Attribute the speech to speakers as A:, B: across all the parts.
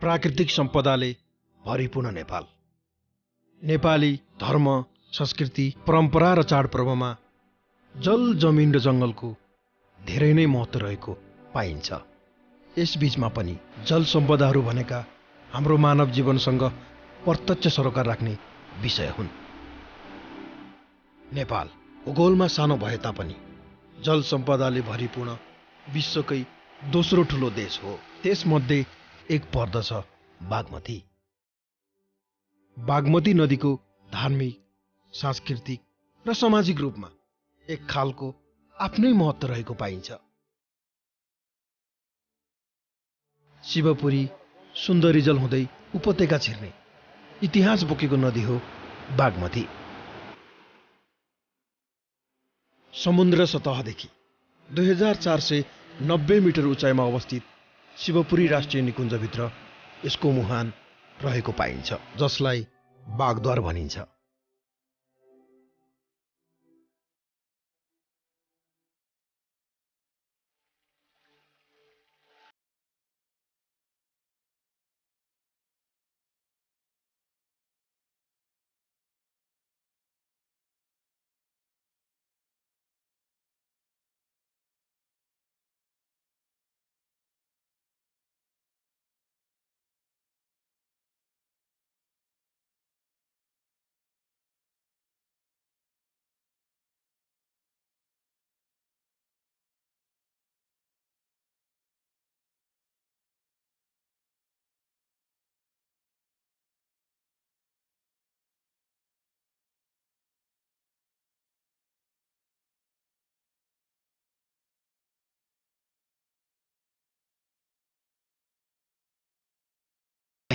A: प्राकृतिक सम्पदाले भरिपूर्ण नेपाल। नेपाली धर्म संस्कृति परम्परा र चाडपर्वमा जल जमिन र जङ्गलको धेरै नै महत्त्व रहेको पाइन्छ। यसबीचमा पनि जल सम्पदाहरू भनेका हाम्रो मानव जीवनसँग प्रत्यक्ष सरोकार राख्ने विषय हुन्। नेपाल भूगोलमा सानो भए तापनि जल सम्पदाले भरिपूर्ण विश्वकै दोस्रो ठुलो देश हो। त्यसमध्ये एक पर्दछ बागमती। बागमती नदीको धार्मिक सांस्कृतिक र सामाजिक रूपमा एक खालको आफ्नै महत्त्व रहेको पाइन्छ। शिवपुरी सुन्दरी जल हुँदै उपत्यका छिर्ने इतिहास बोकेको नदी हो बागमती। समुद्र सतहदेखि दुई हजार चार सय नब्बे मिटर उचाइमा अवस्थित शिवपुरी राष्ट्रिय निकुञ्जभित्र यसको मुहान रहेको पाइन्छ जसलाई बागद्वार भनिन्छ।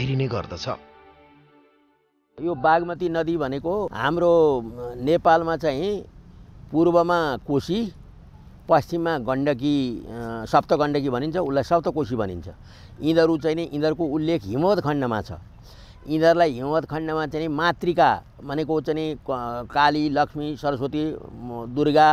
A: बाहिरिने गर्दछ।
B: यो बागमती नदी भनेको हाम्रो नेपालमा चाहिँ पूर्वमा कोशी पश्चिममा गण्डकी अ, सप्तगण्डकी भनिन्छ उसलाई सप्तकोशी भनिन्छ। यिनीहरू चाहिँ नि यिनीहरूको उल्लेख हिमवत खण्डमा छ। यिनीहरूलाई हिमवत खण्डमा चाहिँ मातृका भनेको चाहिँ काली लक्ष्मी सरस्वती दुर्गा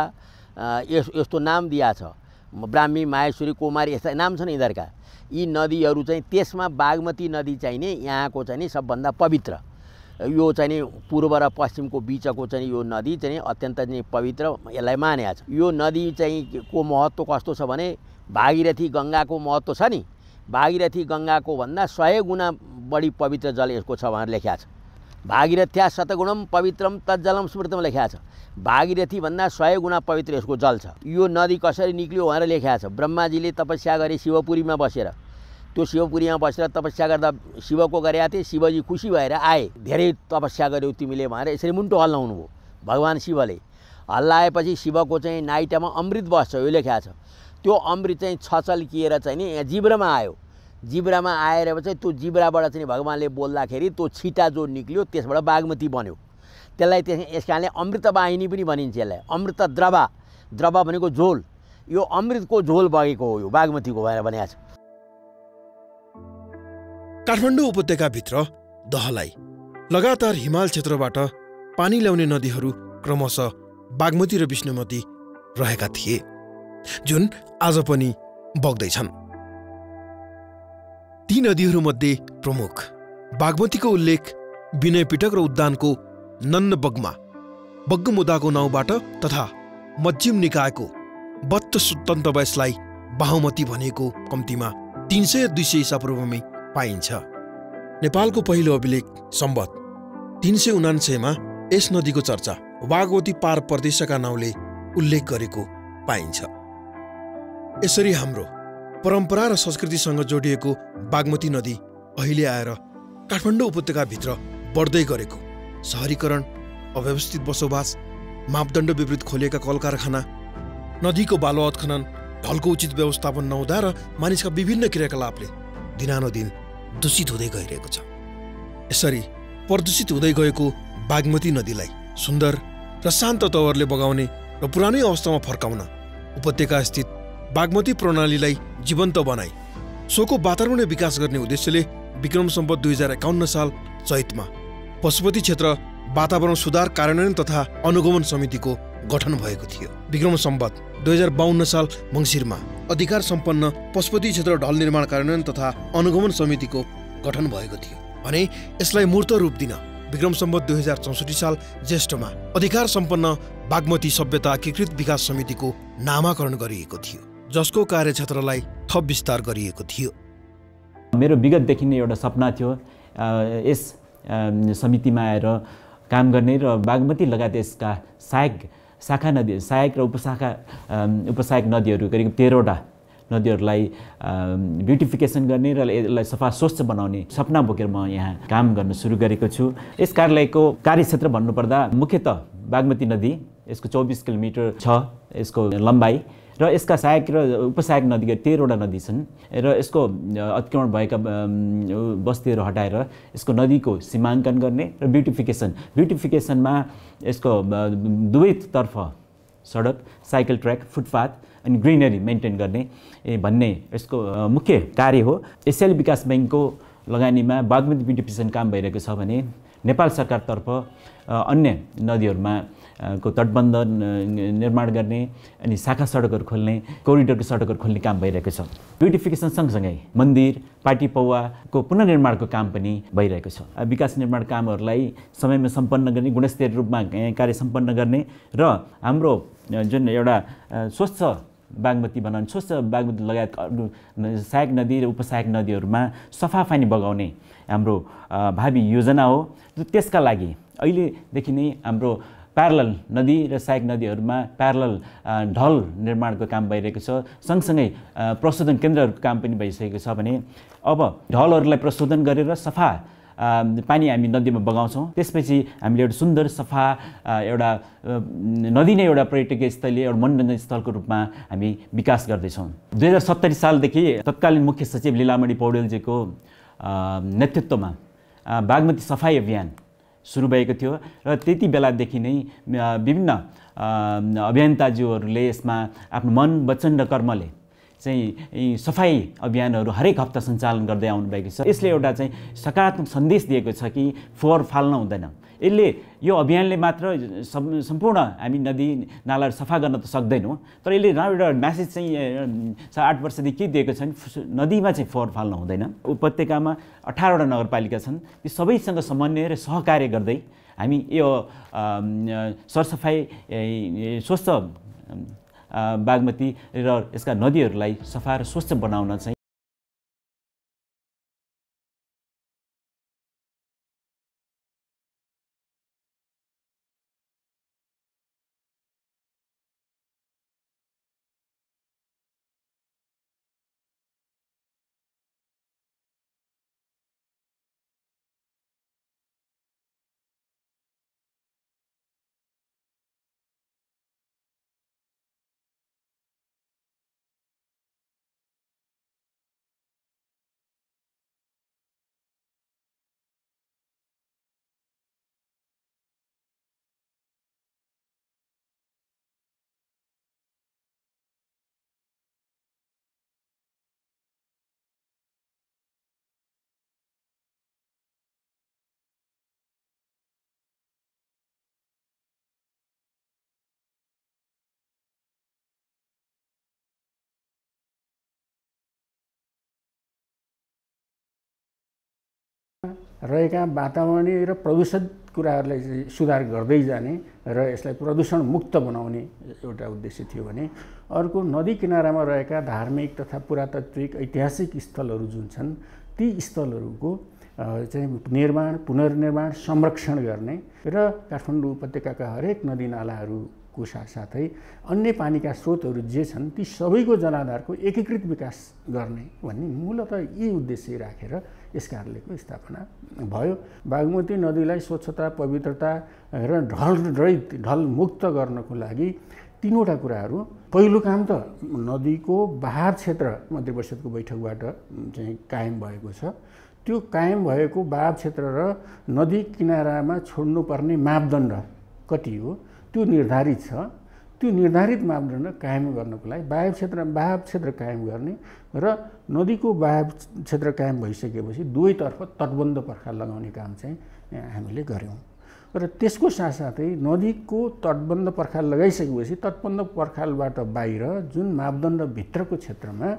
B: यस यस्तो नाम दिया छ। ब्राह्मी माहेश्वरी कुमारी यस्ता नाम छन् यिनीहरूका। यी नदीहरू चाहिँ त्यसमा बागमती नदी चाहिँ नि यहाँको चाहिँ नि सबभन्दा पवित्र। यो चाहिँ नि पूर्व र पश्चिमको बिचको चाहिँ यो नदी चाहिँ अत्यन्त चाहिँ पवित्र यसलाई मानेको छ। यो नदी चाहिँ को महत्त्व कस्तो छ भने भागीरथी गङ्गाको महत्त्व छ नि। भागीरथी गङ्गाको भन्दा सय गुणा बढी पवित्र जल यसको छ भनेर लेखिएको छ। भागीरथ्या शतगुणम पवित्रम तज्जलम स्मृतम लेखिएको छ। भागीरथीभन्दा सय गुणा पवित्र यसको जल छ। यो नदी कसरी निक्ल्यो भनेर लेखिएको छ। ब्रह्माजीले तपस्या गरे शिवपुरीमा बसेर त्यो शिवपुरीमा बसेर तपस्या गर्दा शिवको गरेका थिए शिवजी खुसी भएर आए धेरै तपस्या गर्यौ तिमीले भनेर यसरी मुन्टो हल्लाउनु भयो भगवान् शिवले हल्लाएपछि शिवको चाहिँ नाइटामा अमृत बस्छ यो लेखेको छ त्यो अमृत चाहिँ छचल्किएर चाहिँ नि यहाँ जिब्रामा आयो जिब्रामा आएर चाहिँ त्यो जिब्राबाट चाहिँ भगवान्ले बोल्दाखेरि त्यो छिटा जो निक्ल्यो त्यसबाट बागमती बन्यो त्यसलाई त्यस यस कारणले अमृत वाहिनी पनि भनिन्छ यसलाई अमृत द्रवा द्रवा भनेको झोल यो अमृतको झोल बगेको हो यो बागमतीको भनेर भनेको छ
A: काठमाडौँ उपत्यकाभित्र दहलाई लगातार हिमाल क्षेत्रबाट पानी ल्याउने नदीहरू क्रमशः बागमती र विष्णुमती रहेका थिए जुन आज पनि बग्दैछन्। ती नदीहरूमध्ये प्रमुख बागमतीको उल्लेख विनय पिटक र उद्यानको नन्न बग्मा बग्गमुदाको नाउँबाट तथा मज्जिम निकायको बत्त सुत्तन्त वयसलाई बाहुमती भनेको कम्तीमा तिन सय दुई सय ईसापूर्वमै पाइन्छ। नेपालको पहिलो अभिलेख सम्बत तिन सय उनान्सयमा यस नदीको चर्चा बागवती पार प्रदेशका नाउँले उल्लेख गरेको पाइन्छ। यसरी हाम्रो परम्परा र संस्कृतिसँग जोडिएको बागमती नदी अहिले आएर काठमाडौँ उपत्यकाभित्र बढ्दै गरेको सहरीकरण अव्यवस्थित बसोबास मापदण्ड विपरीत खोलिएका कल कारखाना नदीको बालु उत्खनन ढलको उचित व्यवस्थापन नहुँदा र मानिसका विभिन्न क्रियाकलापले दिनानुदिन दूषित हुँदै गइरहेको छ। यसरी प्रदूषित हुँदै गएको बागमती नदीलाई सुन्दर र शान्त तवरले बगाउने र पुरानै अवस्थामा फर्काउन उपत्यका स्थित बागमती प्रणालीलाई जीवन्त बनाई सोको वातावरणीय विकास गर्ने उद्देश्यले विक्रम सम्पत दुई हजार एकाउन्न साल चैतमा पशुपति क्षेत्र वातावरण सुधार कार्यान्वयन तथा अनुगमन समितिको गठन भएको थियो। विक्रम सम्बत दुई हजार बाहन्न साल मङ्सिरमा अधिकार सम्पन्न पशुपति क्षेत्र ढल निर्माण कार्यान्वयन तथा अनुगमन समितिको गठन भएको थियो। भने यसलाई मूर्त रूप दिन विक्रम सम्बत दुई हजार चौसठी साल ज्येष्ठमा अधिकार सम्पन्न बागमती सभ्यता एकीकृत विकास समितिको नामाकरण गरिएको थियो जसको कार्यक्षेत्रलाई थप विस्तार गरिएको थियो।
C: मेरो विगतदेखि नै एउटा सपना थियो यस समितिमा आएर काम गर्ने र बागमती लगायत यसका सहायक शाखा नदी सहायक र उपशाखा उपसहायक नदीहरू करिब तेह्रवटा नदीहरूलाई ब्युटिफिकेसन गर्ने र यसलाई सफा स्वच्छ बनाउने सपना बोकेर म यहाँ काम गर्न सुरु गरेको छु। यस कार्यालयको कार्यक्षेत्र भन्नुपर्दा मुख्यत बागमती नदी यसको चौबिस किलोमिटर छ यसको लम्बाइ। र यसका सहायक र उपसहायक नदी तेह्रवटा नदी छन् र यसको अतिक्रमण भएका बस्तीहरू हटाएर यसको नदीको सीमाङ्कन गर्ने र ब्युटिफिकेसन ब्युटिफिकेसनमा यसको दुवैतर्फ सडक साइकल ट्र्याक फुटपाथ अनि ग्रिनरी मेन्टेन गर्ने भन्ने यसको मुख्य कार्य हो। एसियाली विकास ब्याङ्कको लगानीमा बागमती ब्युटिफिकेसन काम भइरहेको छ भने नेपाल सरकारतर्फ अन्य नदीहरूमा को तटबन्ध निर्माण गर्ने अनि शाखा सडकहरू खोल्ने कोरिडोरको सडकहरू खोल्ने काम भइरहेको छ। ब्युटिफिकेसन सँगसँगै मन्दिर पार्टी पौवाको पुनर्निर्माणको काम पनि भइरहेको छ। विकास निर्माण कामहरूलाई समयमा सम्पन्न गर्ने गुणस्तरीय रूपमा कार्य सम्पन्न गर्ने र हाम्रो जुन एउटा स्वच्छ बागमती बनाउने स्वच्छ बागमती लगायत सहायक नदी र उपसहायक नदीहरूमा सफा पानी बगाउने हाम्रो भावी योजना हो। त्यसका लागि अहिलेदेखि नै हाम्रो प्यारल नदी र सहायक नदीहरूमा प्यारल ढल निर्माणको काम भइरहेको छ। सँगसँगै प्रशोधन केन्द्रहरूको काम पनि भइसकेको छ भने अब ढलहरूलाई प्रशोधन गरेर सफा पानी हामी नदीमा बगाउँछौँ। त्यसपछि हामीले एउटा सुन्दर सफा एउटा नदी नै एउटा पर्यटकीय स्थलीय एउटा मनोरञ्जन स्थलको रूपमा हामी विकास गर्दैछौँ। दुई हजार सत्तरी सालदेखि तत्कालीन मुख्य सचिव लिलामणि पौडेलजीको नेतृत्वमा बागमती सफाई अभियान सुरु भएको थियो र त्यति बेलादेखि नै विभिन्न अभियन्ताज्यूहरूले यसमा आफ्नो मन वचन र कर्मले चाहिँ सफाइ अभियानहरू हरेक हप्ता सञ्चालन गर्दै आउनुभएको छ। यसले एउटा चाहिँ सकारात्मक सन्देश दिएको छ कि फोहोर फाल्न हुँदैन। यसले यो अभियानले मात्र सम्पूर्ण हामी नदी नालाहरू सफा गर्न त सक्दैनौँ तर यसले एउटा म्यासेज चाहिँ आठ वर्षदेखि के दिएको छ भने नदीमा चाहिँ फोहोर फाल्न हुँदैन। उपत्यकामा अठारवटा नगरपालिका छन्। ती सबैसँग समन्वय र सहकार्य गर्दै हामी यो सरसफाइ स्वच्छ बागमती र यसका नदीहरूलाई सफा र स्वच्छ बनाउन चाहिँ
D: रहेका वातावरणीय र प्रदूषित कुराहरूलाई चाहिँ सुधार गर्दै जाने र यसलाई प्रदूषण मुक्त बनाउने एउटा उद्देश्य थियो भने अर्को नदी किनारामा रहेका धार्मिक तथा पुरातात्विक ऐतिहासिक स्थलहरू जुन छन् ती स्थलहरूको चाहिँ निर्माण पुनर्निर्माण संरक्षण गर्ने र काठमाडौँ उपत्यकाका हरेक नदीनालाहरू को साथसाथै अन्य पानीका स्रोतहरू जे छन् ती सबैको जनाधारको एकीकृत विकास गर्ने भन्ने मूलत यी उद्देश्य राखेर यस कार्यालयको स्थापना भयो। बागमती नदीलाई स्वच्छता पवित्रता र ढल रहित ढलमुक्त गर्नको लागि तिनवटा कुराहरू। पहिलो काम त नदीको बहार क्षेत्र मन्त्री परिषदको बैठकबाट चाहिँ कायम भएको छ। त्यो कायम भएको बहाव क्षेत्र र नदी किनारामा छोड्नुपर्ने मापदण्ड कति हो? त्यो निर्धारित छ। त्यो निर्धारित मापदण्ड कायम गर्नको लागि वायु क्षेत्र वाह क्षेत्र कायम गर्ने र नदीको वाह क्षेत्र कायम भइसकेपछि दुवैतर्फ तटबन्ध पर्खाल लगाउने काम चाहिँ हामीले गऱ्यौँ। र त्यसको साथसाथै नदीको तटबन्ध पर्खाल लगाइसकेपछि तटबन्ध पर्खालबाट बाहिर जुन मापदण्डभित्रको क्षेत्रमा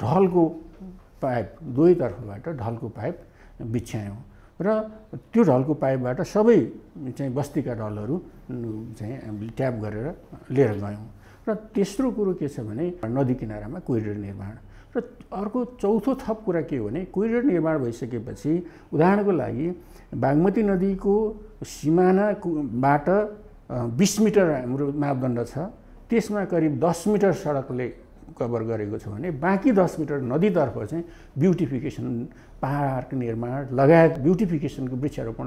D: ढलको पाइप दुवैतर्फबाट ढलको पाइप बिछ्यायौँ। र त्यो ढलको पाइपबाट सबै चाहिँ बस्तीका ढलहरू चाहिँ हामीले ट्याप गरेर लिएर गयौँ। र तेस्रो कुरो के छ भने नदी किनारामा कोरिडोर निर्माण। र अर्को चौथो थप कुरा के हो भने कोरिडोर निर्माण भइसकेपछि उदाहरणको लागि बागमती नदीको सिमानाबाट बिस मिटर हाम्रो मापदण्ड छ। त्यसमा करिब दस मिटर सडकले कभर गरेको छ भने बाँकी दस मिटर नदीतर्फ चाहिँ ब्युटिफिकेसन पार्क निर्माण लगायत ब्युटिफिकेसनको वृक्षारोपण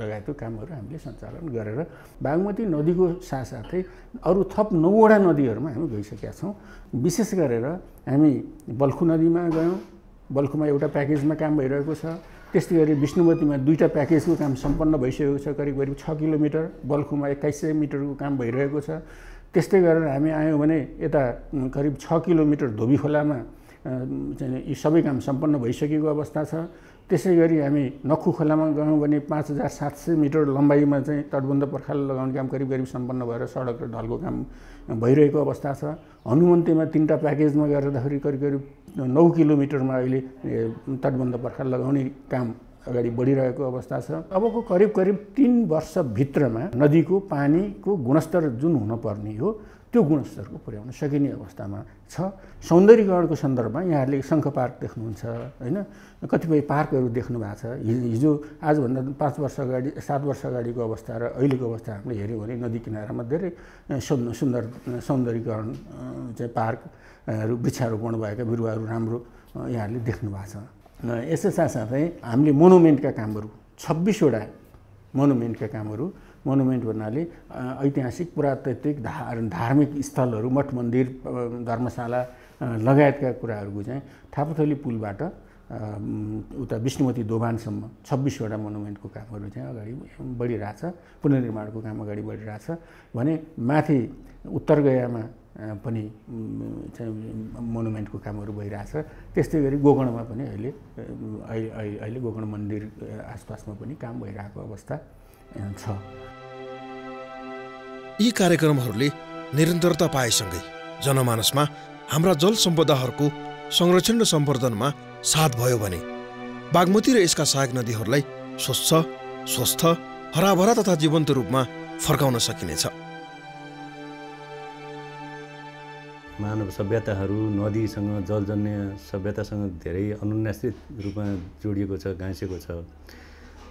D: लगायतको कामहरू हामीले सञ्चालन गरेर बागमती नदीको साथसाथै अरू थप नौवटा नदीहरूमा हामी गइसकेका छौँ। विशेष गरेर हामी बल्खु नदीमा गयौँ। बल्खुमा एउटा प्याकेजमा काम भइरहेको छ। त्यस्तै गरी विष्णुमतीमा दुईवटा प्याकेजको काम सम्पन्न भइसकेको छ। करिब करिब छ किलोमिटर बल्खुमा एक्काइस सय मिटरको काम भइरहेको छ। त्यस्तै गरेर हामी आयौँ भने यता करिब छ किलोमिटर धोबी खोलामा यी सबै काम सम्पन्न भइसकेको अवस्था छ। त्यसै गरी हामी नखु खोलामा गयौँ भने पाँच हजार सात सय मिटर लम्बाइमा चाहिँ तटबन्ध पर्खाल लगाउने काम करिब करिब सम्पन्न भएर सडक र ढलको काम भइरहेको अवस्था छ। हनुमन्तेमा तिनवटा प्याकेजमा गर्दाखेरि करिब करिब नौ किलोमिटरमा अहिले तटबन्ध पर्खाल लगाउने काम अगाडि बढिरहेको अवस्था छ। अबको करिब करिब तिन वर्षभित्रमा नदीको पानीको गुणस्तर जुन हुनुपर्ने हो त्यो गुणस्तरको पुर्याउन सकिने अवस्थामा छ। सौन्दर्यकरणको सन्दर्भमा यहाँहरूले शङ्ख पार्क देख्नुहुन्छ होइन? कतिपय पार्कहरू देख्नु भएको छ। हिजो आजभन्दा पाँच वर्ष अगाडि सात वर्ष अगाडिको अवस्था र अहिलेको अवस्था हामीले हेऱ्यौँ भने नदी किनारामा धेरै सुन्दर सौन्दर्यकरण चाहिँ पार्कहरू वृक्षारोपण भएका बिरुवाहरू राम्रो यहाँहरूले देख्नु भएको छ। यसै साथसाथै हामीले मोनुमेन्टका कामहरू छब्बिसवटा मोनुमेन्टका कामहरू मोनुमेन्ट भन्नाले ऐतिहासिक पुरातात्विक धार्मिक स्थलहरू मठ मन्दिर धर्मशाला लगायतका कुराहरूको चाहिँ थापाथली पुलबाट उता विष्णुमती दोभानसम्म छब्बिसवटा मोनुमेन्टको कामहरू चाहिँ अगाडि बढिरहेछ पुनर्निर्माणको काम अगाडि बढिरहेछ भने माथि उत्तर गयामा पनि चाहिँ मोनुमेन्टको कामहरू भइरहेछ। त्यस्तै गरी गोकर्णमा पनि अहिले अहिले गोकर्ण मन्दिर आसपासमा पनि काम भइरहेको अवस्था छ।
A: यी कार्यक्रमहरूले निरन्तरता पाएसँगै जनमानसमा हाम्रा जल सम्पदाहरूको संरक्षण र सम्वर्धनमा साथ भयो भने बागमती र यसका सहायक नदीहरूलाई स्वच्छ स्वस्थ हराभरा तथा जीवन्त रूपमा फर्काउन सकिनेछ।
E: मानव सभ्यताहरू नदीसँग जलजन्य सभ्यतासँग धेरै अनुन्यासित रूपमा जोडिएको छ गाँसेको छ।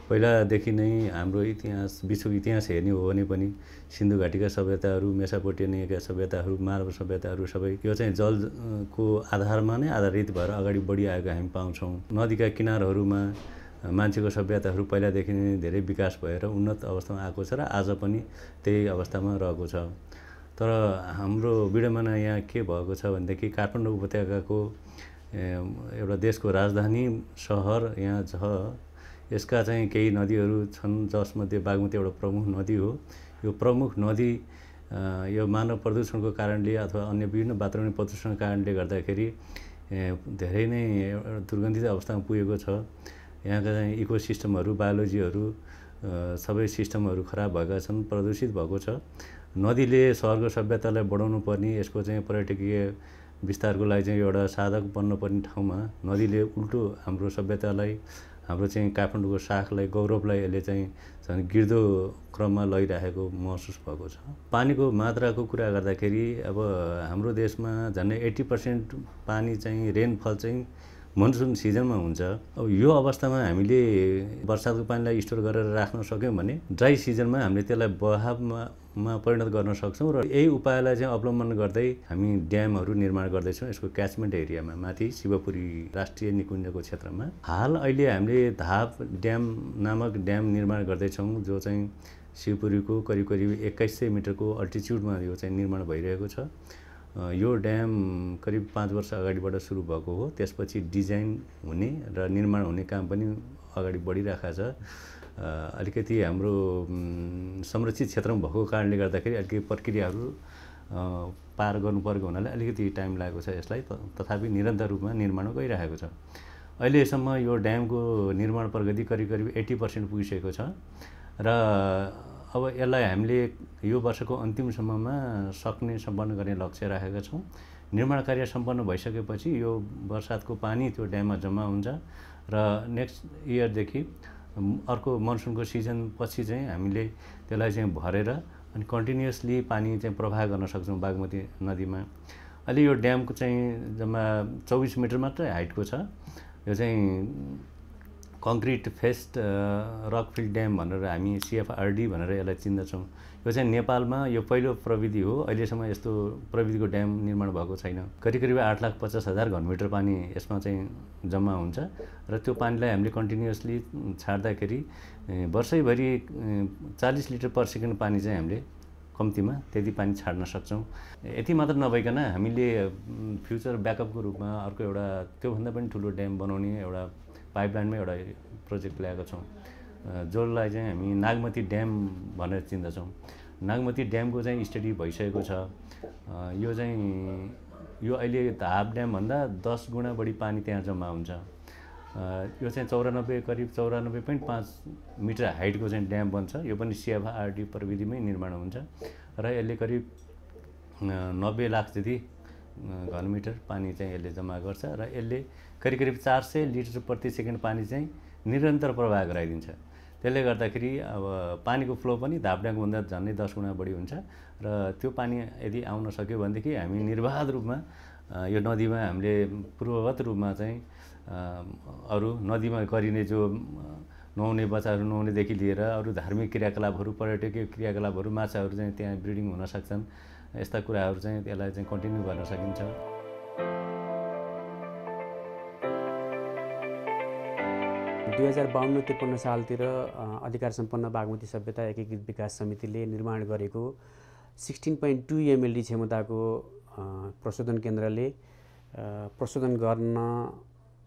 E: पहिलादेखि नै हाम्रो इतिहास विश्व इतिहास हेर्ने हो भने पनि सिन्धु घाटीका सभ्यताहरू मेसापोटेनियाका सभ्यताहरू मानव सभ्यताहरू सबै यो चाहिँ जलको आधारमा नै आधारित भएर अगाडि बढिआएको हामी पाउँछौँ। नदीका किनारहरूमा मान्छेको सभ्यताहरू पहिलादेखि नै धेरै विकास भएर उन्नत अवस्थामा आएको छ र आज पनि त्यही अवस्थामा रहेको छ। तर हाम्रो विडम्बना यहाँ के भएको छ भनेदेखि काठमाडौँ उपत्यकाको एउटा देशको राजधानी सहर यहाँ छ। यसका चाहिँ केही नदीहरू छन् जसमध्ये बागमती एउटा प्रमुख नदी हो। यो प्रमुख नदी यो मानव प्रदूषणको कारणले अथवा अन्य विभिन्न वातावरणीय प्रदूषणको कारणले गर्दाखेरि धेरै नै दुर्गन्धित अवस्थामा पुगेको छ। यहाँका चाहिँ इको सिस्टमहरू बायोलोजीहरू सबै सिस्टमहरू खराब भएका छन् प्रदूषित भएको छ। नदीले सहरको सभ्यतालाई बढाउनु पर्ने यसको चाहिँ पर्यटकीय विस्तारको लागि चाहिँ एउटा साधक बन्नुपर्ने ठाउँमा नदीले उल्टो हाम्रो सभ्यतालाई हाम्रो चाहिँ काठमाडौँको साखलाई गौरवलाई यसले चाहिँ झन् गिर्दो क्रममा लैराखेको महसुस भएको छ। पानीको मात्राको कुरा गर्दाखेरि अब हाम्रो देशमा झन्डै एट्टी पर्सेन्ट पानी चाहिँ रेनफल चाहिँ मनसुन सिजनमा हुन्छ। अब यो अवस्थामा हामीले वर्षाको पानीलाई स्टोर गरेर राख्न सक्यौँ भने ड्राई सिजनमा हामीले त्यसलाई बहावमा मा परिणत गर्न सक्छौँ र यही उपायलाई चाहिँ अवलम्बन गर्दै हामी ड्यामहरू निर्माण गर्दैछौँ। यसको क्याचमेन्ट एरियामा माथि शिवपुरी राष्ट्रिय निकुञ्जको क्षेत्रमा। हाल अहिले हामीले धाप ड्याम नामक ड्याम निर्माण गर्दैछौँ जो चाहिँ शिवपुरीको करिब करिब एक्काइस सय मिटरको अल्टिच्युडमा यो चाहिँ निर्माण भइरहेको छ। यो ड्याम करिब पाँच वर्ष अगाडिबाट सुरु भएको हो। त्यसपछि डिजाइन हुने र निर्माण हुने काम पनि अगाडि बढिरहेको छ। अलिकति हाम्रो संरक्षित क्षेत्रमा भएको कारणले गर्दाखेरि अलिकति प्रक्रियाहरू पार गर्नु परेको हुनाले अलिकति टाइम लागेको छ यसलाई तथापि निरन्तर रूपमा निर्माण गइरहेको छ। अहिलेसम्म यो ड्यामको निर्माण प्रगति करिब करिब एट्टी पर्सेन्ट पुगिसकेको छ र अब यसलाई हामीले यो वर्षको अन्तिमसम्ममा सक्ने सम्पन्न गर्ने लक्ष्य राखेका छौँ। निर्माण कार्य सम्पन्न भइसकेपछि यो बर्सातको पानी त्यो ड्याममा जम्मा हुन्छ र नेक्स्ट इयरदेखि अर्को मनसुनको सिजन पछि चाहिँ हामीले त्यसलाई चाहिँ भरेर अनि कन्टिन्युसली पानी चाहिँ प्रवाह गर्न सक्छौँ बागमती नदीमा। अहिले यो ड्यामको चाहिँ जम्मा चौबिस मिटर मात्रै हाइटको छ। यो चाहिँ कङ्क्रिट फेस्ट रकफिल्ड ड्याम भनेर हामी सिएफआरडी भनेर यसलाई चिन्दछौँ। यो चाहिँ नेपालमा यो पहिलो प्रविधि हो। अहिलेसम्म यस्तो प्रविधिको ड्याम निर्माण भएको छैन। करिब करिब आठ लाख पचास हजार घनमिटर पानी यसमा चाहिँ जम्मा हुन्छ र त्यो पानीलाई हामीले कन्टिन्युसली छाड्दाखेरि वर्षैभरि चालिस लिटर पर सेकेन्ड पानी चाहिँ हामीले कम्तीमा त्यति पानी छाड्न सक्छौँ। यति मात्र नभइकन हामीले फ्युचर ब्याकअपको रूपमा अर्को एउटा त्योभन्दा पनि ठुलो ड्याम बनाउने एउटा पाइपलाइनमै एउटा प्रोजेक्ट ल्याएको छौँ। जसलाई चाहिँ हामी नागमती ड्याम भनेर चिन्दछौँ। नागमती ड्यामको चाहिँ स्टडी भइसकेको छ। यो चाहिँ यो अहिले हाफ ड्यामभन्दा दस गुणा बढी पानी त्यहाँ जम्मा हुन्छ। यो चाहिँ चौरानब्बे करिब चौरानब्बे पोइन्ट पाँच मिटर हाइटको चाहिँ ड्याम बन्छ। यो पनि सिएफआरडी प्रविधिमै निर्माण हुन्छ र यसले करिब नब्बे लाख जति घनमिटर पानी चाहिँ यसले जम्मा गर्छ र यसले करिब करिब चार सय लिटर प्रति सेकेन्ड पानी चाहिँ निरन्तर प्रवाह गराइदिन्छ। त्यसले गर्दाखेरि अब पानीको फ्लो पनि धापड्याङभन्दा झन्डै दस गुणा बढी हुन्छ र त्यो पानी यदि आउन सक्यो भनेदेखि हामी निर्वाध रूपमा यो नदीमा हामीले पूर्ववत रूपमा चाहिँ अरू नदीमा गरिने जो नुहाउने बच्चाहरू नुहाउनेदेखि लिएर अरू धार्मिक क्रियाकलापहरू पर्यटकीय क्रियाकलापहरू माछाहरू चाहिँ त्यहाँ ब्रिडिङ हुन सक्छन्। यस्ता कुराहरू चाहिँ त्यसलाई चाहिँ कन्टिन्यू गर्न सकिन्छ।
F: दुई हजार बाहन्न त्रिपन्न सालतिर अधिकार सम्पन्न बागमती सभ्यता एकीकृत विकास समितिले निर्माण गरेको सिक्सटिन पोइन्ट टू एमएलडी क्षमताको प्रशोधन केन्द्रले प्रशोधन गर्न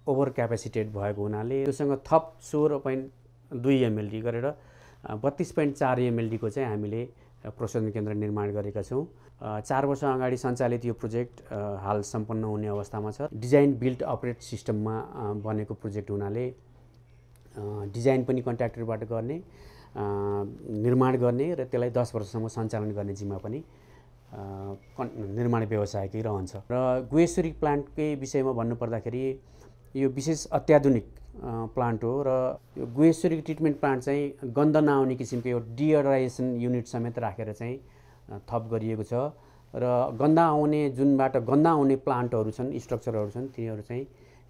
F: ओभर क्यापेसिटेड भएको हुनाले त्योसँग थप सोह्र पोइन्ट दुई एमएलडी गरेर बत्तिस पोइन्ट चार एमएलडीको चाहिँ हामीले प्रशोधन केन्द्र निर्माण गरेका छौँ। चार वर्ष अगाडि सञ्चालित यो प्रोजेक्ट हाल सम्पन्न हुने अवस्थामा छ। डिजाइन बिल्ड अपरेट सिस्टममा बनेको प्रोजेक्ट हुनाले डिजाइन पनि कन्ट्र्याक्टरबाट गर्ने निर्माण गर्ने र त्यसलाई दस वर्षसम्म सञ्चालन गर्ने जिम्मा पनि निर्माण व्यवसायकै रहन्छ। र गुहेश्वरी प्लान्टकै विषयमा भन्नुपर्दाखेरि यो विशेष अत्याधुनिक प्लान्ट हो र यो गुहेश्वरी ट्रिटमेन्ट प्लान्ट चाहिँ गन्ध नआउने किसिमको यो डिअडराइजेसन युनिट समेत राखेर चाहिँ थप गरिएको छ। र गन्ध आउने जुनबाट गन्ध आउने प्लान्टहरू छन् स्ट्रक्चरहरू छन् तिनीहरू चाहिँ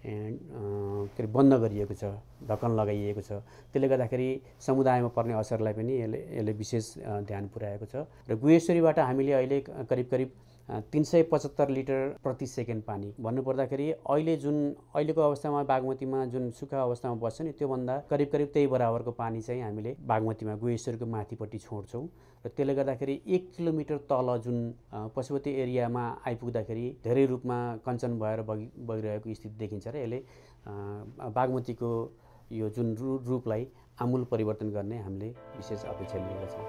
F: के अरे बन्द गरिएको छ ढक्कन लगाइएको छ। त्यसले गर्दाखेरि समुदायमा पर्ने असरलाई पनि यसले यसले विशेष ध्यान पुर्याएको छ। र गुहेश्वरीबाट हामीले अहिले करिब करिब तिन सय पचहत्तर लिटर प्रति सेकेन्ड पानी। भन्नुपर्दाखेरि अहिले जुन अहिलेको अवस्थामा बागमतीमा जुन सुक्खा अवस्थामा बस्छ नि त्योभन्दा करिब करिब त्यही बराबरको पानी चाहिँ हामीले बागमतीमा गुहेश्वरको माथिपट्टि छोड्छौँ। र त्यसले गर्दाखेरि एक किलोमिटर तल जुन पशुपति एरियामा आइपुग्दाखेरि धेरै रूपमा कञ्चन भएर बगि बगिरहेको स्थिति देखिन्छ र यसले बागमतीको यो जुन रूपलाई आमूल परिवर्तन गर्ने हामीले विशेष अपेक्षा लिएका छौँ।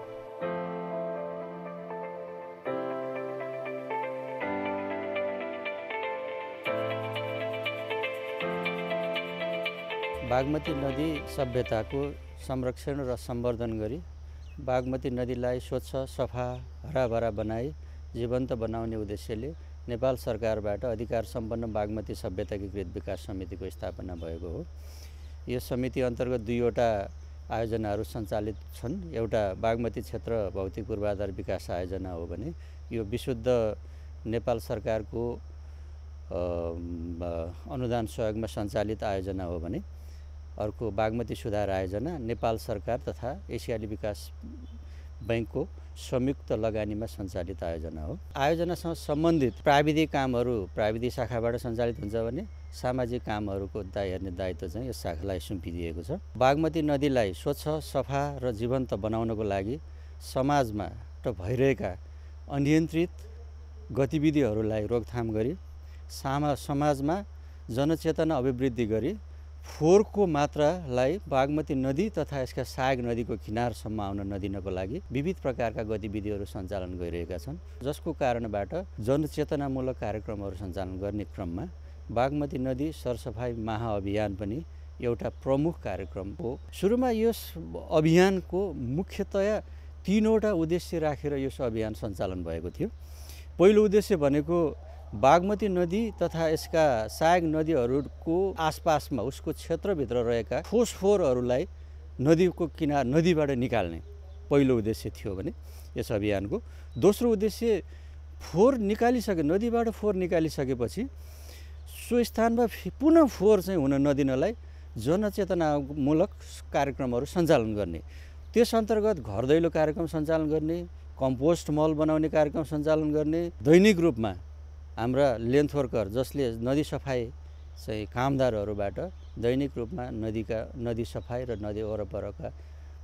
G: बागमती नदी सभ्यताको संरक्षण र सम्वर्धन गरी बागमती नदीलाई स्वच्छ सफा हराभरा बनाई जीवन्त बनाउने उद्देश्यले नेपाल सरकारबाट अधिकार सम्पन्न बागमती सभ्यता एकीकृत विकास समितिको स्थापना भएको हो। यो समिति अन्तर्गत दुईवटा आयोजनाहरू सञ्चालित छन्। एउटा बागमती क्षेत्र भौतिक पूर्वाधार विकास आयोजना हो भने यो विशुद्ध नेपाल सरकारको अनुदान सहयोगमा सञ्चालित आयोजना हो भने अर्को बागमती सुधार आयोजना नेपाल सरकार तथा एसियाली विकास बैङ्कको संयुक्त लगानीमा सञ्चालित आयोजना हो। आयोजनासँग सम्बन्धित प्राविधिक कामहरू प्राविधिक शाखाबाट सञ्चालित हुन्छ भने सामाजिक कामहरूको दाय हेर्ने दायित्व चाहिँ यस शाखालाई सुम्पिदिएको छ। बागमती नदीलाई स्वच्छ सफा र जीवन्त बनाउनको लागि समाजमा भइरहेका अनियन्त्रित गतिविधिहरूलाई रोकथाम गरी सामा समाजमा जनचेतना अभिवृद्धि गरी फोहोरको मात्रालाई बागमती नदी तथा यसका सहायक नदीको किनारसम्म आउन नदिनको लागि विविध प्रकारका गतिविधिहरू सञ्चालन गरिरहेका छन् जसको कारणबाट जनचेतनामूलक कार्यक्रमहरू सञ्चालन गर्ने क्रममा बागमती नदी सरसफाइ महाअभियान पनि एउटा प्रमुख कार्यक्रम हो। सुरुमा यस अभियानको मुख्यतया तिनवटा उद्देश्य राखेर यो अभियान सञ्चालन भएको थियो। पहिलो उद्देश्य भनेको बागमती नदी तथा यसका सहायक नदीहरूको आसपासमा उसको क्षेत्रभित्र रहेका ठोस फोहोरहरूलाई नदीको किनार नदीबाट निकाल्ने पहिलो उद्देश्य थियो भने यस अभियानको। दोस्रो उद्देश्य फोहोर निकालिसके नदीबाट फोहोर निकालिसकेपछि सो स्थानमा पुनः फोहोर चाहिँ हुन नदिनलाई जनचेतनामूलक कार्यक्रमहरू सञ्चालन गर्ने। त्यस अन्तर्गत घर दैलो कार्यक्रम सञ्चालन गर्ने कम्पोस्ट मल बनाउने कार्यक्रम सञ्चालन गर्ने दैनिक रूपमा हाम्रा लेन्थ वर्कर जसले नदी सफाइ चाहिँ कामदारहरूबाट दैनिक रूपमा नदीका नदी सफाइ र नदी वरपरका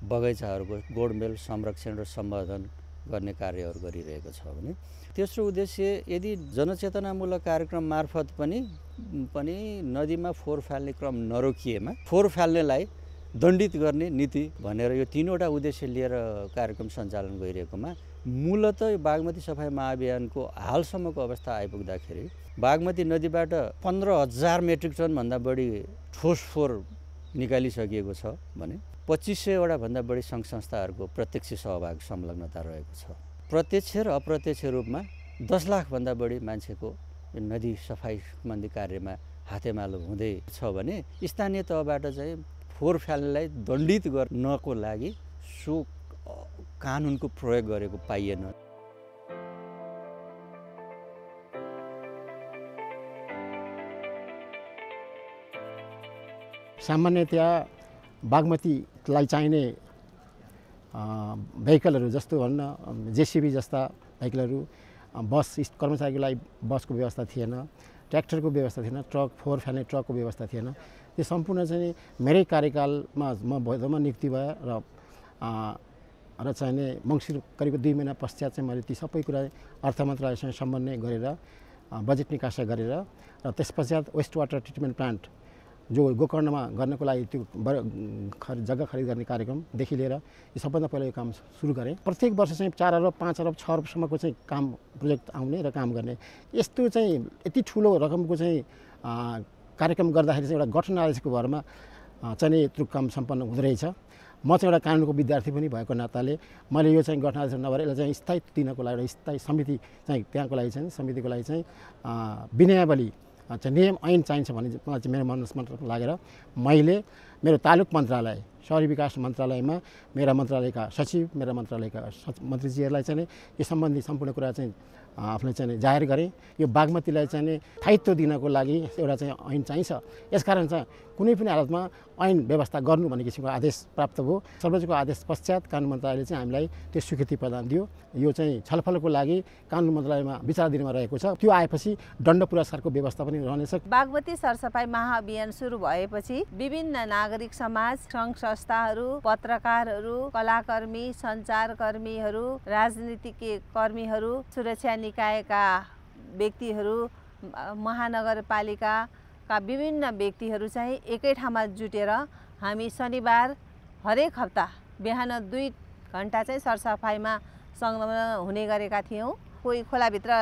G: बगैँचाहरूको गोडमेल संरक्षण र सम्वर्धन गर्ने कार्यहरू गरिरहेको छ भने तेस्रो उद्देश्य यदि जनचेतनामूलक कार्यक्रम मार्फत पनि पनि नदीमा फोहोर फाल्ने क्रम नरोकिएमा फोहोर फाल्नेलाई दण्डित गर्ने नीति भनेर यो तिनवटा उद्देश्य लिएर कार्यक्रम सञ्चालन गरिरहेकोमा मूलत यो बागमती सफाइ महाअभियानको हालसम्मको अवस्था आइपुग्दाखेरि बागमती नदीबाट पन्ध्र हजार मेट्रिक टनभन्दा बढी ठोस फोहोर निकालिसकिएको छ भने पच्चिस सयवटा भन्दा बढी सङ्घ संस्थाहरूको प्रत्यक्ष सहभाग संलग्नता रहेको छ। प्रत्यक्ष र अप्रत्यक्ष रूपमा दस लाखभन्दा बढी मान्छेको नदी सफाइ सम्बन्धी कार्यमा हातेमालो हुँदै छ भने स्थानीय तहबाट चाहिँ फोहोर फाल्नेलाई दण्डित गर्नको लागि सो कानुनको प्रयोग गरेको पाइएन।
H: सामान्यतया बागमतीलाई चाहिने भेहिकलहरू जस्तो भन्न जेसिबी जस्ता भेहिकलहरू बस कर्मचारीको लागि बसको व्यवस्था थिएन ट्र्याक्टरको व्यवस्था थिएन ट्रक फोहोर फाल्ने ट्रकको व्यवस्था थिएन। त्यो सम्पूर्ण चाहिँ मेरै कार्यकालमा म भदौमा नियुक्ति भयो र र चाहिने मङ्सिर करिब दुई महिना पश्चात चाहिँ मैले ती सबै कुरा अर्थ मन्त्रालयसँग समन्वय गरेर बजेट निकासा गरेर र त्यस पश्चात वेस्ट वाटर ट्रिटमेन्ट प्लान्ट जो गोकर्णमा गर्नको लागि त्यो खर जग्गा खरिद गर्ने कार्यक्रमदेखि लिएर यो सबभन्दा पहिला यो काम सुरु गरेँ। प्रत्येक वर्ष चाहिँ चार अरब पाँच अरब छ अरबसम्मको चाहिँ काम प्रोजेक्ट आउने र काम गर्ने। यस्तो चाहिँ यति ठुलो रकमको चाहिँ कार्यक्रम गर्दाखेरि चाहिँ एउटा गठन आदेशको भरमा चाहिँ यत्रो काम सम्पन्न हुँदो रहेछ। म चाहिँ एउटा कानुनको विद्यार्थी पनि भएको नाताले मैले यो चाहिँ गठन आदेश नभएर यसलाई चाहिँ स्थायी दिनको लागि एउटा स्थायी समिति चाहिँ त्यहाँको लागि चाहिँ समितिको लागि चाहिँ विनयावली चाहिँ नियम ऐन चाहिन्छ भने मलाई चाहिँ मेरो मनसमा लागेर मैले मेरो तालुक मन्त्रालय सहरी विकास मन्त्रालयमा मेरा मन्त्रालयका सचिव मेरा मन्त्रालयका मन्त्रीजीहरूलाई चाहिँ यो सम्बन्धी सम्पूर्ण कुरा चाहिँ आफूले चाहिँ जाहेर गरेँ। यो बागमतीलाई चाहिँ स्थायित्व दिनको लागि एउटा चाहिँ ऐन चाहिन्छ। यसकारण चाहिँ कुनै पनि हालतमा ऐन व्यवस्था गर्नु भन्ने किसिमको आदेश प्राप्त भयो। सर्वोच्चको आदेश पश्चात कानुन मन्त्रालयले चाहिँ हामीलाई त्यो स्वीकृति प्रदान दियो। यो चाहिँ छलफलको लागि कानुन मन्त्रालयमा विचाराधीनमा रहेको छ। त्यो आएपछि दण्ड पुरस्कारको व्यवस्था पनि रहनेछ।
I: बागमती सरसफाई महाअभियान सुरु भएपछि विभिन्न नागरिक समाज सङ्घ संस्थाहरू पत्रकारहरू कलाकर्मी सञ्चारकर्मीहरू राजनीतिक कर्मीहरू सुरक्षा निकायका व्यक्तिहरू महानगरपालिकाका विभिन्न व्यक्तिहरू चाहिँ एकै ठाउँमा जुटेर हामी शनिबार हरेक हप्ता बिहान दुई घन्टा चाहिँ सरसफाइमा संलग्न हुने गरेका थियौँ। कोही खोलाभित्र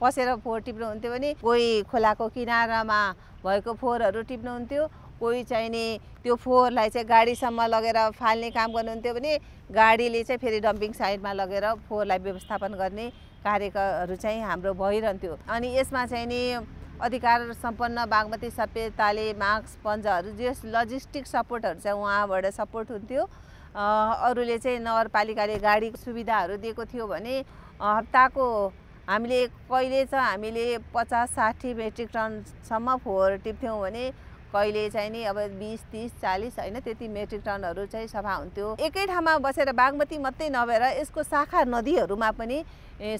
I: पसेर फोहोर टिप्नुहुन्थ्यो भने कोही खोलाको किनारामा भएको फोहोरहरू टिप्नुहुन्थ्यो। कोही चाहिने त्यो फोहोरलाई चाहिँ गाडीसम्म लगेर फाल्ने काम गर्नुहुन्थ्यो भने गाडीले चाहिँ फेरि डम्पिङ साइडमा लगेर फोहोरलाई व्यवस्थापन गर्ने कार्यहरू चाहिँ हाम्रो भइरहन्थ्यो। अनि यसमा चाहिँ नि अधिकार सम्पन्न बागमती सभ्यताले मार्क्स पन्जाहरू जे लजिस्टिक सपोर्टहरू चाहिँ उहाँबाट सपोर्ट हुन्थ्यो। अरूले चाहिँ नगरपालिकाले गाडी सुविधाहरू दिएको थियो भने हप्ताको हामीले कहिले चाहिँ हामीले पचास साठी मेट्रिक टनसम्म फोहोर टिप्थ्यौँ भने कहिले चाहिँ नि अब बिस तिस चालिस होइन त्यति मेट्रिक टनहरू चाहिँ सफा हुन्थ्यो। एकै ठाउँमा बसेर बागमती मात्रै नभएर यसको शाखा नदीहरूमा पनि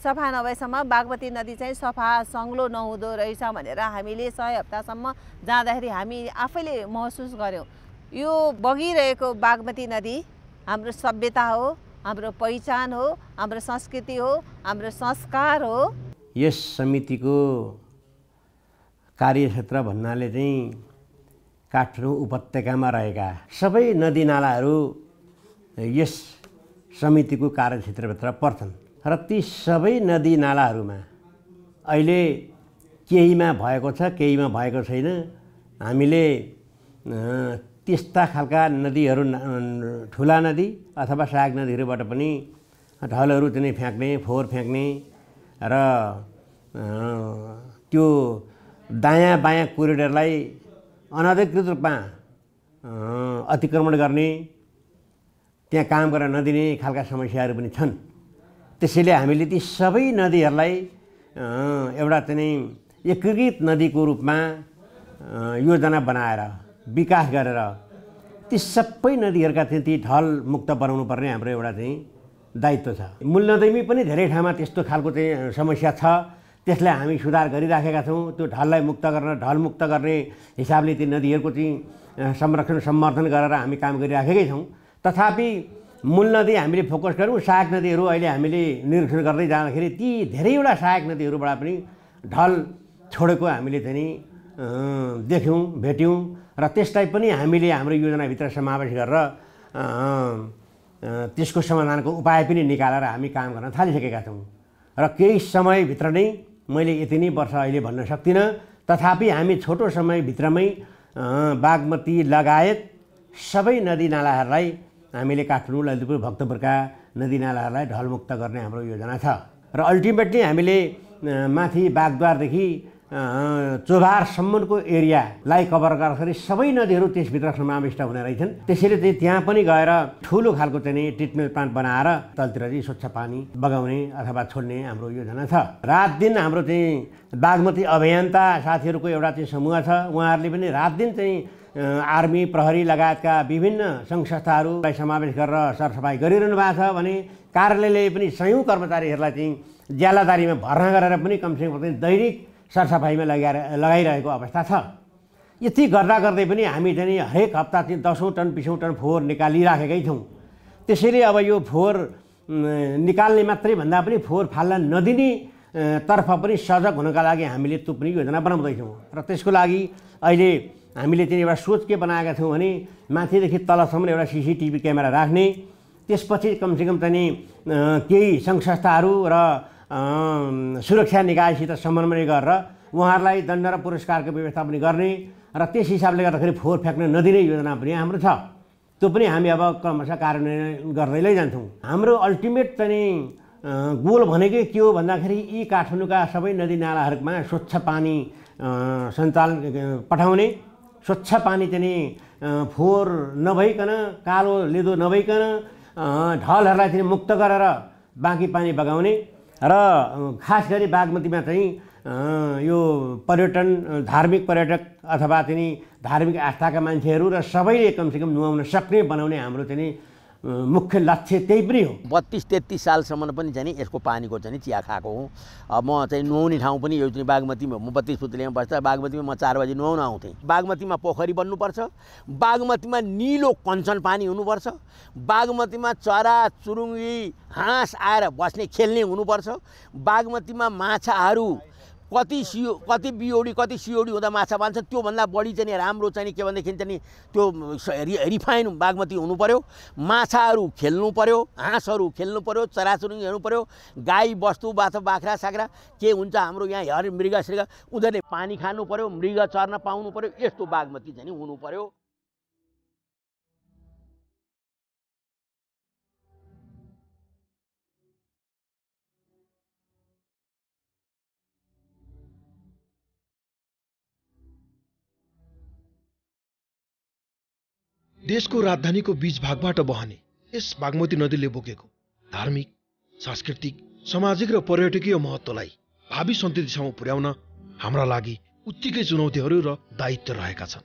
I: सफा नभएसम्म बागमती नदी चाहिँ सफा सङ्लो नहुँदो रहेछ भनेर हामीले सय हप्तासम्म जाँदाखेरि हामी आफैले महसुस गऱ्यौँ यो बगिरहेको बागमती नदी हाम्रो सभ्यता हो हाम्रो पहिचान हो हाम्रो संस्कृति हो हाम्रो संस्कार हो।
J: यस समितिको कार्यक्षेत्र भन्नाले चाहिँ काठमाडौँ उपत्यकामा रहेका। सबै नदीनालाहरू यस समितिको कार्यक्षेत्रभित्र पर्छन् र ती सबै नदीनालाहरूमा अहिले केहीमा भएको छ केहीमा भएको छैन। हामीले त्यस्ता खालका नदीहरू ठुला नदी अथवा साग नदीहरूबाट पनि ढलहरू चाहिँ फ्याँक्ने फोहोर फ्याँक्ने र त्यो दायाँ बायाँ कोरिडोरलाई अनधिकृत रूपमा अतिक्रमण गर्ने त्यहाँ काम गर्न नदिने खालका समस्याहरू पनि छन्। त्यसैले हामीले ती सबै नदीहरूलाई एउटा चाहिँ एकीकृत नदीको रूपमा योजना बनाएर विकास गरेर ती सबै नदीहरूका चाहिँ ती ढल मुक्त बनाउनु पर्ने हाम्रो एउटा चाहिँ दायित्व छ। मूल नदीमै पनि धेरै ठाउँमा त्यस्तो खालको चाहिँ समस्या छ। त्यसलाई हामी सुधार गरिराखेका छौँ। त्यो ढललाई मुक्त गर्न ढल मुक्त गर्ने हिसाबले ती नदीहरूको चाहिँ संरक्षण सम्वर्धन गरेर हामी काम गरिराखेकै छौँ। तथापि मूल नदी हामीले फोकस गऱ्यौँ सहायक नदीहरू अहिले हामीले निरीक्षण गर्दै जाँदाखेरि ती धेरैवटा सहायक नदीहरूबाट पनि ढल छोडेको हामीले चाहिँ देख्यौँ भेट्यौँ र त्यसलाई पनि हामीले हाम्रो योजनाभित्र समावेश गरेर त्यसको समाधानको उपाय पनि निकालेर हामी काम गर्न थालिसकेका छौँ। र केही समयभित्र नै मैले यति नै वर्ष अहिले भन्न सक्दिनँ। तथापि हामी छोटो समयभित्रमै बागमती लगायत सबै नदीनालाहरूलाई हामीले काठमाडौँ ललितपुर भक्तपुरका नदीनालाहरूलाई ढलमुक्त गर्ने हाम्रो योजना छ। र अल्टिमेटली हामीले माथि बागद्वारदेखि चोभारसम्मको एरियालाई कभर गर्दाखेरि सबै नदीहरू त्यसभित्र समाविष्ट हुने रहेछन्। त्यसैले चाहिँ त्यहाँ पनि गएर ठुलो खालको चाहिँ ट्रिटमेन्ट प्लान्ट बनाएर तलतिर चाहिँ स्वच्छ पानी बगाउने अथवा छोड्ने हाम्रो योजना छ। रात दिन हाम्रो चाहिँ बागमती अभियन्ता साथीहरूको एउटा चाहिँ समूह छ। उहाँहरूले पनि रात दिन चाहिँ आर्मी प्रहरी लगायतका विभिन्न सङ्घ संस्थाहरूलाई समावेश गरेर सरसफाइ गरिरहनु भएको छ भने कार्यालयले पनि सयौँ कर्मचारीहरूलाई चाहिँ ज्यालादारीमा भर्ना गरेर पनि कमसेकम दैनिक सरसफाइमा लगाएर लगाइरहेको अवस्था छ। यति गर्दा गर्दै पनि हामी चाहिँ हरेक हप्ता चाहिँ दसौँ टन बिसौँ टन फोहोर निकालिराखेकै छौँ त्यसैले अब यो फोहोर निकाल्ने मात्रै भन्दा पनि फोहोर फाल्न नदिने तर्फ पनि सजग हुनका लागि हामीले त्यो पनि योजना बनाउँदैछौँ। र त्यसको लागि अहिले हामीले चाहिँ एउटा सोच के बनाएका छौँ भने माथिदेखि तलसम्म एउटा सिसिटिभी क्यामेरा राख्ने त्यसपछि कमसेकम चाहिँ केही सङ्घ संस्थाहरू र सुरक्षा निकायसित समन्वय गरेर उहाँहरूलाई दण्ड र पुरस्कारको व्यवस्था पनि गर्ने र त्यस हिसाबले गर्दाखेरि फोहोर फ्याँक्न नदिने योजना पनि हाम्रो छ। त्यो पनि हामी अब क्रमशः कार्यान्वयन गर्दै लैजान्छौँ। हाम्रो अल्टिमेट चाहिँ गोल भनेकै के हो भन्दाखेरि यी काठमाडौँका सबै नदीनालाहरूमा स्वच्छ पानी सञ्चालन पठाउने स्वच्छ पानी चाहिँ फोहोर नभइकन कालो लेदो नभइकन ढलहरूलाई चाहिँ मुक्त गरेर बाँकी पानी बगाउने र खास गरी बागमतीमा चाहिँ यो पर्यटन धार्मिक पर्यटक अथवा चाहिँ धार्मिक आस्थाका मान्छेहरू र सबैले कमसेकम नुहाउन सक्ने बनाउने हाम्रो चाहिँ मुख्य लक्ष्य त्यही पनि हो।
B: बत्तिस तेत्तिस सालसम्म पनि चाहिँ यसको पानीको चाहिँ चिया खाएको हुँ। अब म चाहिँ नुहाउने ठाउँ पनि यो चाहिँ बागमतीमा म बत्तिस पुतलीमा बस्दा बागमतीमा म चार बजी नुहाउन आउँथेँ। बागमतीमा पोखरी बन्नुपर्छ बागमतीमा निलो कञ्चन पानी हुनुपर्छ बागमतीमा चरा चुरुङ्गी हाँस आएर बस्ने खेल्ने हुनुपर्छ बागमतीमा माछाहरू कति सियो कति बिओडी कति सिओडी हुँदा माछा मान्छ त्योभन्दा बढी चाहिँ राम्रो चाहिँ के भनेदेखि चाहिँ त्यो रि- रिफाइन बागमती हुनु पऱ्यो माछाहरू खेल्नु पऱ्यो हाँसहरू खेल्नु पऱ्यो चराचुरुङ्गी हेर्नु पऱ्यो गाई बस्तु बाछा बाख्रा साख्रा के हुन्छ हाम्रो यहाँ हर मृग सृग उनीहरूले पानी खानु पऱ्यो मृग चर्न पाउनु पऱ्यो यस्तो बागमती चाहिँ हुनु पऱ्यो
A: देशको राजधानीको बीच भागबाट बहने यस बागमती नदीले बोकेको धार्मिक सांस्कृतिक सामाजिक र पर्यटकीय महत्त्वलाई भावी सन्ततिसम्म पुर्याउन हाम्रा लागि उत्तिकै चुनौतीहरू र दायित्व रहेका छन्।